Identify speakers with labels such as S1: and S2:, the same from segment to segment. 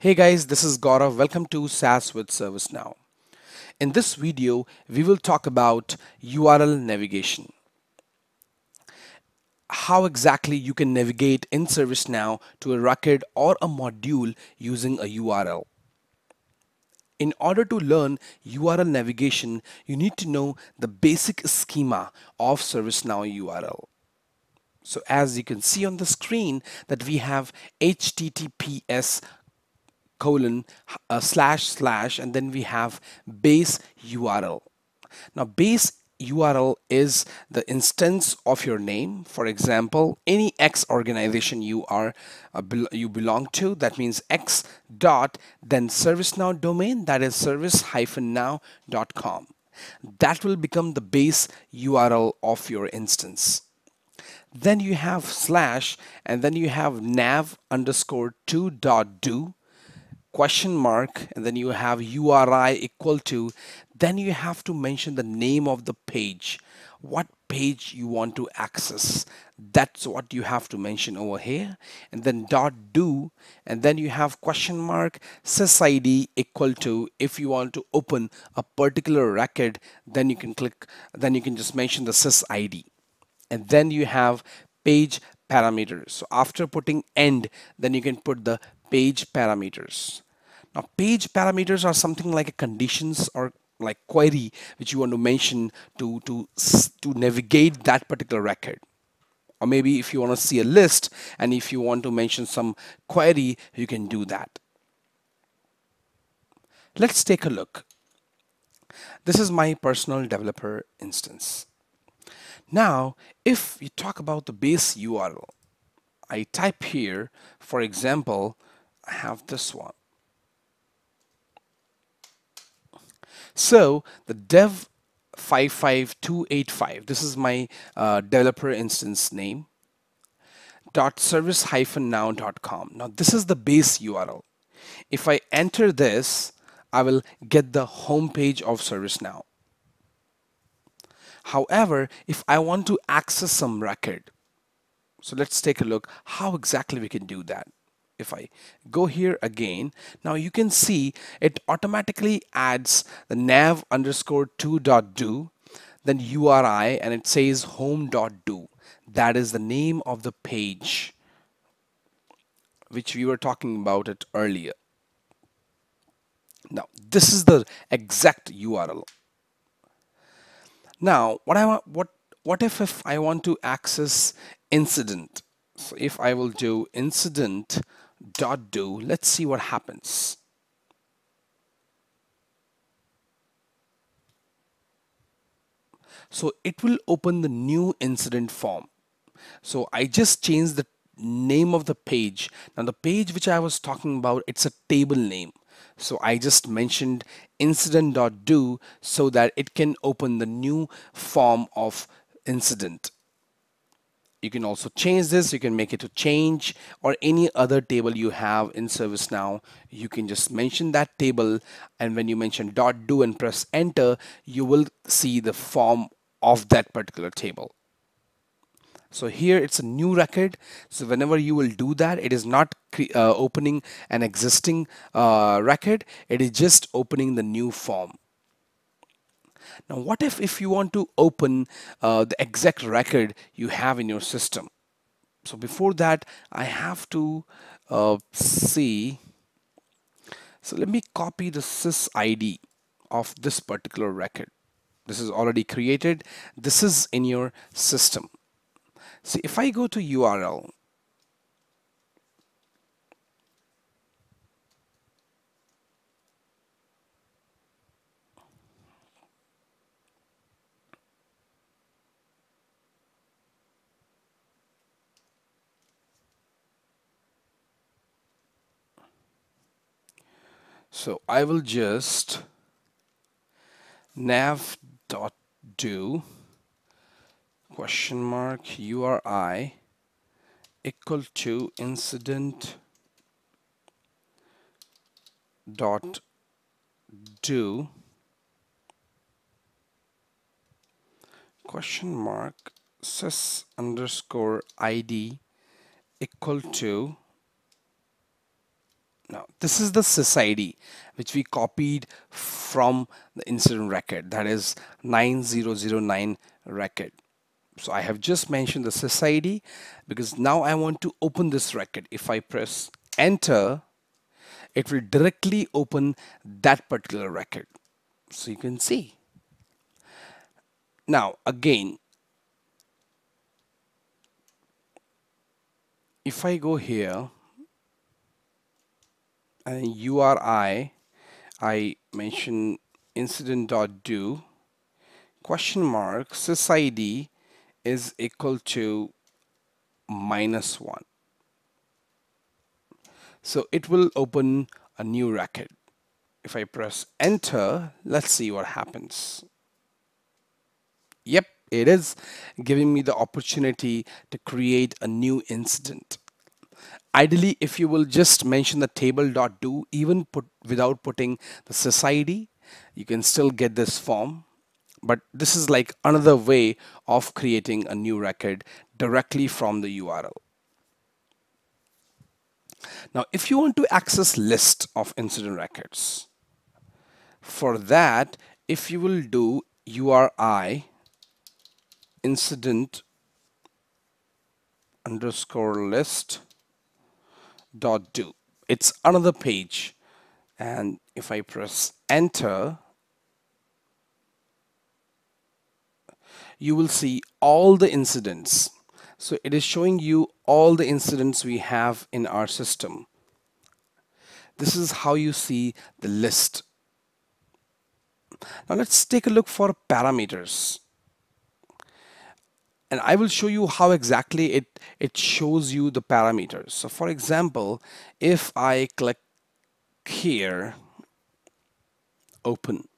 S1: Hey guys, this is Gaurav. Welcome to SaaS with ServiceNow. In this video, we will talk about URL navigation. How exactly you can navigate in ServiceNow to a record or a module using a URL. In order to learn URL navigation, you need to know the basic schema of ServiceNow URL. So as you can see on the screen that we have HTTPS colon uh, slash slash and then we have base URL. Now base URL is the instance of your name. For example, any X organization you are uh, be you belong to, that means X dot then ServiceNow domain that is service-now.com. That will become the base URL of your instance. Then you have slash and then you have nav underscore 2 dot do question mark and then you have URI equal to then you have to mention the name of the page. What page you want to access. That's what you have to mention over here. And then dot do and then you have question mark sysid equal to if you want to open a particular record then you can click then you can just mention the sysid and then you have page parameters. So after putting end then you can put the page parameters. Now page parameters are something like a conditions or like query which you want to mention to to to navigate that particular record. Or maybe if you want to see a list and if you want to mention some query you can do that. Let's take a look. This is my personal developer instance. Now if you talk about the base URL I type here for example have this one So the dev 55285, this is my uh, developer instance name, dot service hyphen now dot com. Now this is the base URL. If I enter this, I will get the home page of ServiceNow. However, if I want to access some record, so let's take a look how exactly we can do that if I go here again, now you can see it automatically adds the nav underscore 2 dot do, then URI, and it says home dot do. That is the name of the page which we were talking about it earlier. Now, this is the exact URL. Now, what I want, what what if if I want to access incident? So if I will do incident dot do. Let's see what happens. So it will open the new incident form. So I just changed the name of the page. Now the page which I was talking about, it's a table name. So I just mentioned incident.do so that it can open the new form of incident you can also change this. You can make it to change or any other table you have in ServiceNow you can just mention that table. And when you mention dot do and press enter you will see the form of that particular table. So here it's a new record. So whenever you will do that it is not uh, opening an existing uh, record. It is just opening the new form now, what if if you want to open uh, the exact record you have in your system? So before that, I have to uh, see. So let me copy the sys ID of this particular record. This is already created. This is in your system. See, if I go to URL So I will just nav dot do question mark URI equal to incident dot do question mark sys underscore id equal to Now, this is the sys ID which we copied from the incident record that is 9009 record. So I have just mentioned the sys ID because now I want to open this record. If I press enter, it will directly open that particular record. So you can see. Now again, if I go here and URI, I mention incident.do question mark sysID is equal to minus one. So it will open a new record. If I press enter, let's see what happens. Yep, it is giving me the opportunity to create a new incident. Ideally, if you will just mention the table dot table.do even put without putting the sys ID, you can still get this form. But this is like another way of creating a new record directly from the URL. Now, if you want to access list of incident records, for that, if you will do URI incident underscore list dot do. It's another page. And if I press enter, you will see all the incidents. So it is showing you all the incidents we have in our system. This is how you see the list. Now let's take a look for parameters and I will show you how exactly it it shows you the parameters. So for example if I click here open.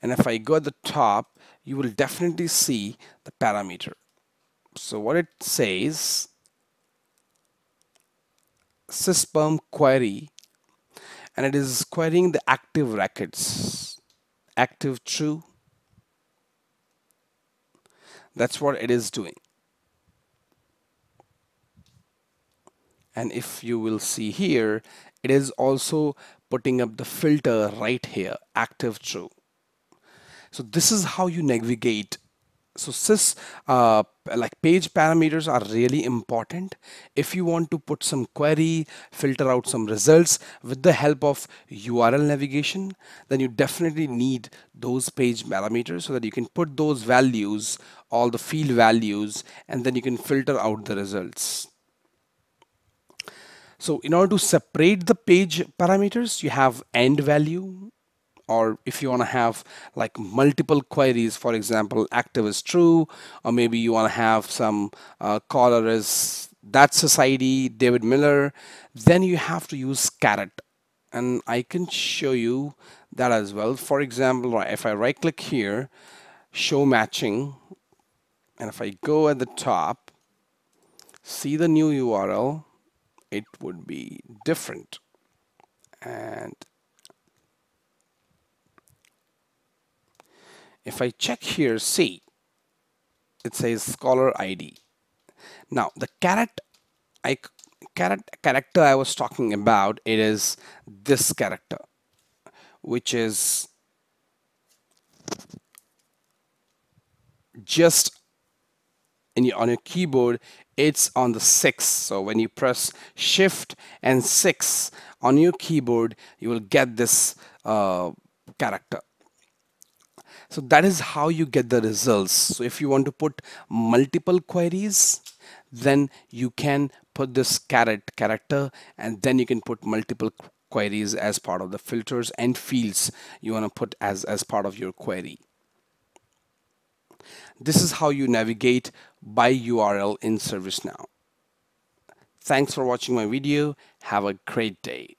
S1: And if I go at the top you will definitely see the parameter. So what it says sysparm query and it is querying the active records. Active true that's what it is doing. And if you will see here, it is also putting up the filter right here, active true. So this is how you navigate so sys uh, like page parameters are really important. If you want to put some query filter out some results with the help of URL navigation then you definitely need those page parameters so that you can put those values all the field values and then you can filter out the results. So in order to separate the page parameters you have end value or if you want to have like multiple queries for example active is true or maybe you want to have some uh, caller is that sys ID David Miller then you have to use caret and I can show you that as well. For example if I right click here show matching and if I go at the top see the new URL it would be different. And if I check here see it says scholar ID now the caret I caret character I was talking about it is this character which is just in your, on your keyboard it's on the 6 so when you press shift and 6 on your keyboard you will get this uh, character so that is how you get the results. So if you want to put multiple queries, then you can put this caret character and then you can put multiple queries as part of the filters and fields you want to put as, as part of your query. This is how you navigate by URL in ServiceNow. Thanks for watching my video. Have a great day.